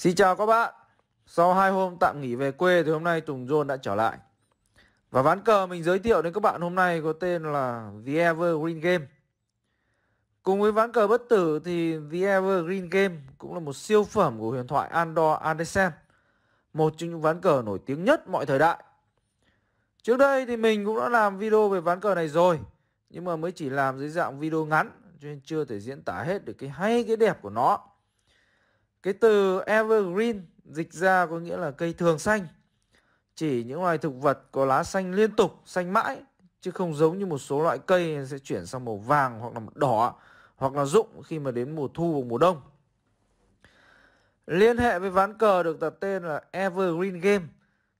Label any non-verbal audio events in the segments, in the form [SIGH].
Xin chào các bạn Sau hai hôm tạm nghỉ về quê thì hôm nay Tùng John đã trở lại. Và ván cờ mình giới thiệu đến các bạn hôm nay có tên là The Evergreen Game. Cùng với ván cờ bất tử thì The Evergreen Game cũng là một siêu phẩm của huyền thoại Andor Andersen, Một trong những ván cờ nổi tiếng nhất mọi thời đại. Trước đây thì mình cũng đã làm video về ván cờ này rồi, Nhưng mà mới chỉ làm dưới dạng video ngắn, Cho nên chưa thể diễn tả hết được cái hay, cái đẹp của nó cái từ evergreen dịch ra có nghĩa là cây thường xanh. Chỉ những loài thực vật có lá xanh liên tục, xanh mãi chứ không giống như một số loại cây sẽ chuyển sang màu vàng hoặc là màu đỏ hoặc là rụng khi mà đến mùa thu hoặc mùa đông. Liên hệ với ván cờ được đặt tên là Evergreen Game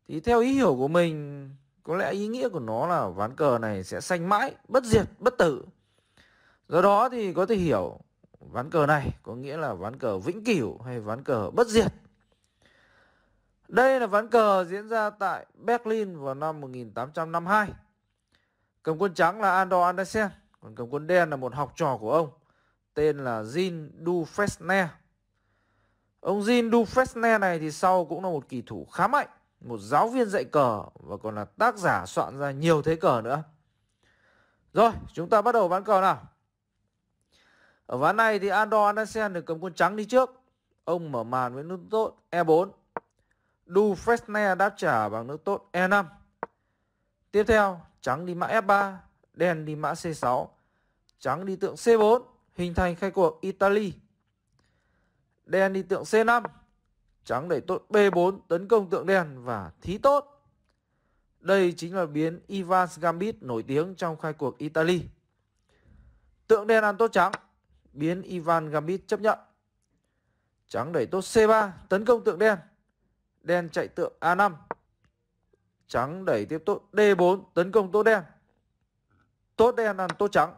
thì theo ý hiểu của mình có lẽ ý nghĩa của nó là ván cờ này sẽ xanh mãi, bất diệt, bất tử. Do đó thì có thể hiểu ván cờ này có nghĩa là ván cờ vĩnh cửu hay ván cờ bất diệt. Đây là ván cờ diễn ra tại Berlin vào năm 1852. Cầm quân trắng là Andor Andersen, còn cầm quân đen là một học trò của ông, tên là Jean Dufresne. Ông Jean Dufresne này thì sau cũng là một kỳ thủ khá mạnh, một giáo viên dạy cờ và còn là tác giả soạn ra nhiều thế cờ nữa. Rồi, chúng ta bắt đầu ván cờ nào. Ở ván này thì Andor Andersen được cầm quân trắng đi trước. Ông mở màn với nước tốt E4. Du Fresne đáp trả bằng nước tốt E5. Tiếp theo, trắng đi mã F3, đen đi mã C6. Trắng đi tượng C4, hình thành khai cuộc Italy. Đen đi tượng C5. Trắng đẩy tốt B4 tấn công tượng đen và thí tốt. Đây chính là biến Ivan Gambit nổi tiếng trong khai cuộc Italy. Tượng đen ăn tốt trắng biến Ivan Gambit chấp nhận. Trắng đẩy tốt C3, tấn công tượng đen. Đen chạy tượng A5. Trắng đẩy tiếp tốt D4, tấn công tốt đen. Tốt đen ăn tốt trắng.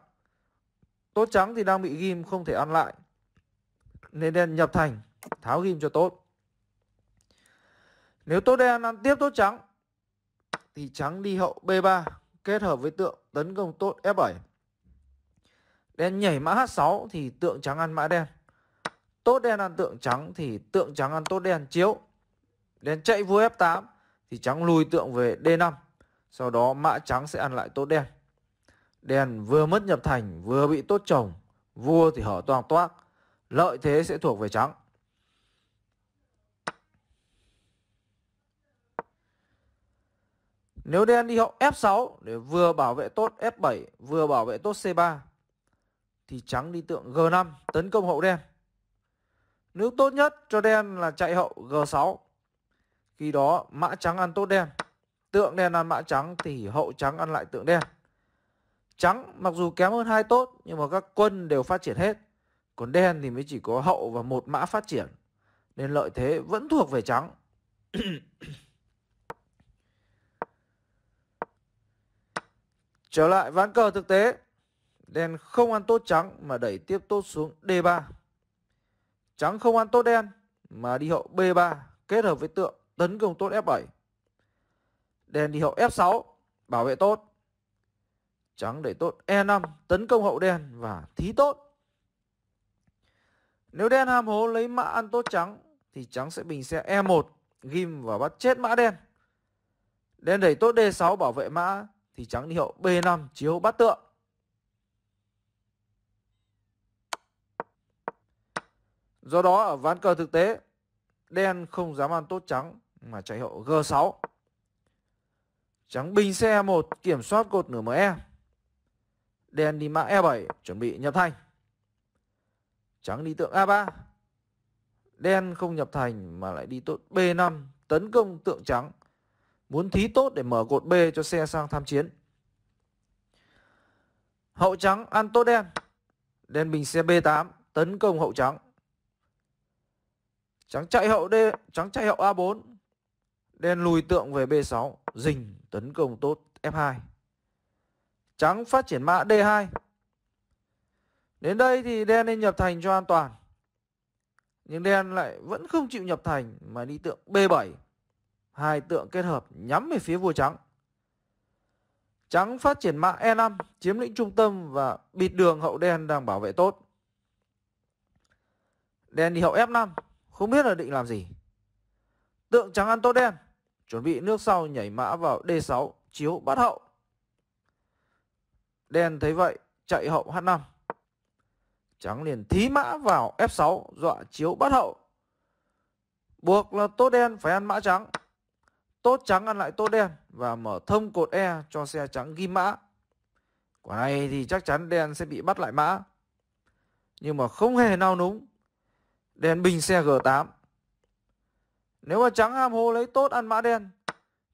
Tốt trắng thì đang bị ghim không thể ăn lại. Nên đen nhập thành, tháo ghim cho tốt. Nếu tốt đen ăn tiếp tốt trắng, thì trắng đi hậu B3 kết hợp với tượng tấn công tốt F7. Đen nhảy mã H6 thì tượng trắng ăn mã đen. Tốt đen ăn tượng trắng thì tượng trắng ăn tốt đen chiếu. Đen chạy vua F8 thì trắng lùi tượng về D5. Sau đó mã trắng sẽ ăn lại tốt đen. Đen vừa mất nhập thành, vừa bị tốt chồng. Vua thì hở toang toác. Lợi thế sẽ thuộc về trắng. Nếu đen đi hậu F6 để vừa bảo vệ tốt F7 vừa bảo vệ tốt C3 thì trắng đi tượng G5 tấn công hậu đen. Nếu tốt nhất cho đen là chạy hậu G6. Khi đó, mã trắng ăn tốt đen. Tượng đen ăn mã trắng thì hậu trắng ăn lại tượng đen. Trắng mặc dù kém hơn hai tốt, nhưng mà các quân đều phát triển hết. Còn đen thì mới chỉ có hậu và một mã phát triển. Nên lợi thế vẫn thuộc về trắng. [CLEARS THROAT] Trở lại ván cờ thực tế. Đen không ăn tốt trắng mà đẩy tiếp tốt xuống D3. Trắng không ăn tốt đen mà đi hậu B3 kết hợp với tượng tấn công tốt F7. Đen đi hậu F6 bảo vệ tốt. Trắng đẩy tốt E5 tấn công hậu đen và thí tốt. Nếu đen ham hố lấy mã ăn tốt trắng thì trắng sẽ bình xe E1 ghim và bắt chết mã đen. Đen đẩy tốt D6 bảo vệ mã thì trắng đi hậu B5 chiếu bắt tượng. Do đó ở ván cờ thực tế, đen không dám ăn tốt trắng mà chạy hậu G6. Trắng bình xe 1 kiểm soát cột nửa ME. Đen đi mã E7 chuẩn bị nhập thành. Trắng đi tượng A3. Đen không nhập thành mà lại đi tốt B5 tấn công tượng trắng. Muốn thí tốt để mở cột B cho xe sang tham chiến. Hậu trắng ăn tốt đen. Đen bình xe B8 tấn công hậu trắng. Trắng chạy hậu D, trắng chạy hậu A4. Đen lùi tượng về B6, rình tấn công tốt F2. Trắng phát triển mã D2. Đến đây thì đen nên nhập thành cho an toàn. Nhưng đen lại vẫn không chịu nhập thành mà đi tượng B7. Hai tượng kết hợp nhắm về phía vua trắng. Trắng phát triển mã E5, chiếm lĩnh trung tâm và bịt đường hậu đen đang bảo vệ tốt. Đen đi hậu F5, không biết là định làm gì. Tượng trắng ăn tốt đen, Chuẩn bị nước sau nhảy mã vào D6 Chiếu bắt hậu. Đen thấy vậy, chạy hậu H5 Trắng liền thí mã vào F6 Dọa chiếu bắt hậu. Buộc là tốt đen phải ăn mã trắng. Tốt trắng ăn lại tốt đen Và mở thông cột E cho xe trắng ghi mã. Quả này thì chắc chắn đen sẽ bị bắt lại mã. Nhưng mà không hề nao núng. Đèn bình xe G8 Nếu mà trắng ham hô lấy tốt ăn mã đen,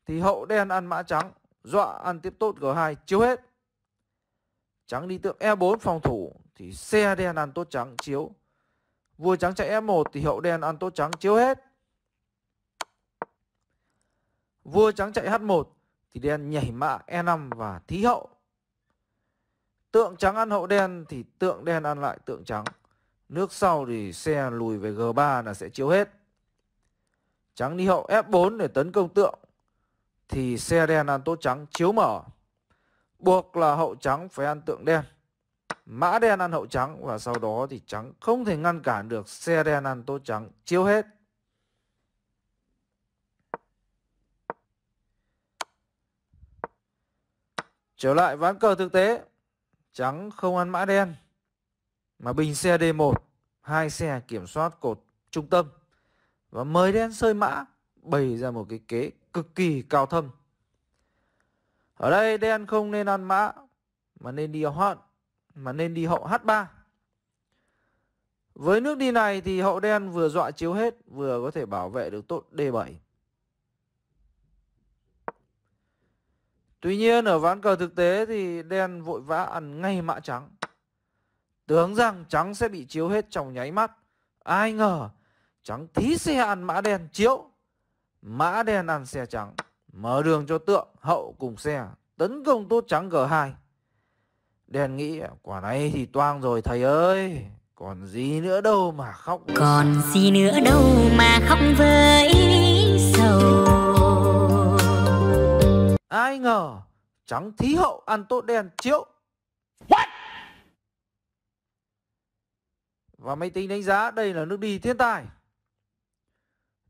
Thì hậu đen ăn mã trắng, Dọa ăn tiếp tốt G2 chiếu hết Trắng đi tượng E4 phòng thủ, Thì xe đen ăn tốt trắng, chiếu Vua trắng chạy e F1 thì hậu đen ăn tốt trắng, chiếu hết Vua trắng chạy H1 thì đen nhảy mã E5 và thí hậu. Tượng trắng ăn hậu đen, thì tượng đen ăn lại tượng trắng. Nước sau thì xe lùi về G3 là sẽ chiếu hết. Trắng đi hậu F4 để tấn công tượng, thì xe đen ăn tốt trắng chiếu mở. Buộc là hậu trắng phải ăn tượng đen. Mã đen ăn hậu trắng và sau đó thì trắng không thể ngăn cản được, xe đen ăn tốt trắng chiếu hết. Trở lại ván cờ thực tế, Trắng không ăn mã đen mà bình xe D1 Hai xe kiểm soát cột trung tâm. Và mới đen sơi mã Bày ra một cái kế cực kỳ cao thâm. Ở đây đen không nên ăn mã, Mà nên đi hậu Mà nên đi hậu H3 Với nước đi này thì hậu đen vừa dọa chiếu hết, Vừa có thể bảo vệ được tốt D7 Tuy nhiên, ở ván cờ thực tế thì đen vội vã ăn ngay mã trắng. Tưởng rằng trắng sẽ bị chiếu hết trong nháy mắt. Ai ngờ trắng thí xe ăn mã đen chiếu. Mã đen ăn xe trắng. Mở đường cho tượng hậu cùng xe. Tấn công tốt trắng G2. Đen nghĩ quả này thì toang rồi thầy ơi. Còn gì nữa đâu mà khóc. Còn gì nữa đâu mà khóc với sầu. Ai ngờ trắng thí hậu ăn tốt đen chiếu. What? Và máy tính đánh giá đây là nước đi thiên tài.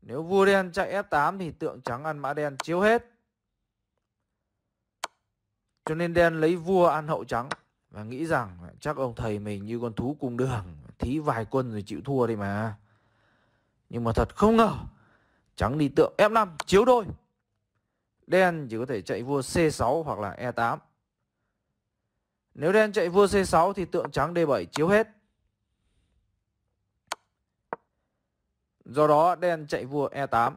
Nếu vua đen chạy F8 thì tượng trắng ăn mã đen chiếu hết. Cho nên đen lấy vua ăn hậu trắng. Và nghĩ rằng chắc ông thầy mình như con thú cùng đường. Thí vài quân rồi chịu thua đi mà. Nhưng mà thật không ngờ. Trắng đi tượng F5 chiếu đôi. Đen chỉ có thể chạy vua C6 hoặc là E8. Nếu đen chạy vua C6 thì tượng trắng D7 chiếu hết. Do đó đen chạy vua E8.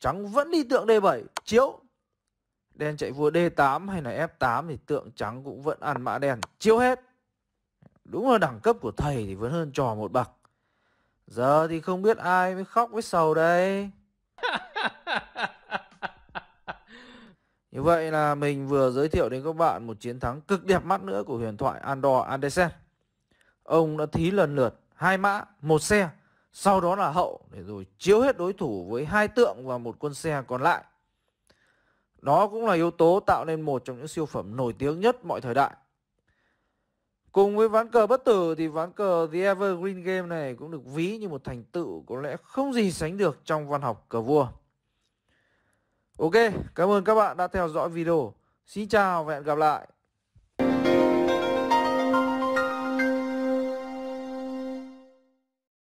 Trắng vẫn đi tượng D7 chiếu. Đen chạy vua D8 hay là F8 thì tượng trắng cũng vẫn ăn mã đen chiếu hết. Đúng là đẳng cấp của thầy thì vẫn hơn trò một bậc. Giờ thì không biết ai mới khóc với sầu đây. [LAUGHS] Như vậy là mình vừa giới thiệu đến các bạn một chiến thắng cực đẹp mắt nữa của huyền thoại Andor Andersen. Ông đã thí lần lượt hai mã, một xe, sau đó là hậu để rồi chiếu hết đối thủ với hai tượng và một quân xe còn lại. Đó cũng là yếu tố tạo nên một trong những siêu phẩm nổi tiếng nhất mọi thời đại. Cùng với ván cờ bất tử thì ván cờ The Evergreen Game này cũng được ví như một thành tựu có lẽ không gì sánh được trong văn học cờ vua. Ok, cảm ơn các bạn đã theo dõi video. Xin chào và hẹn gặp lại.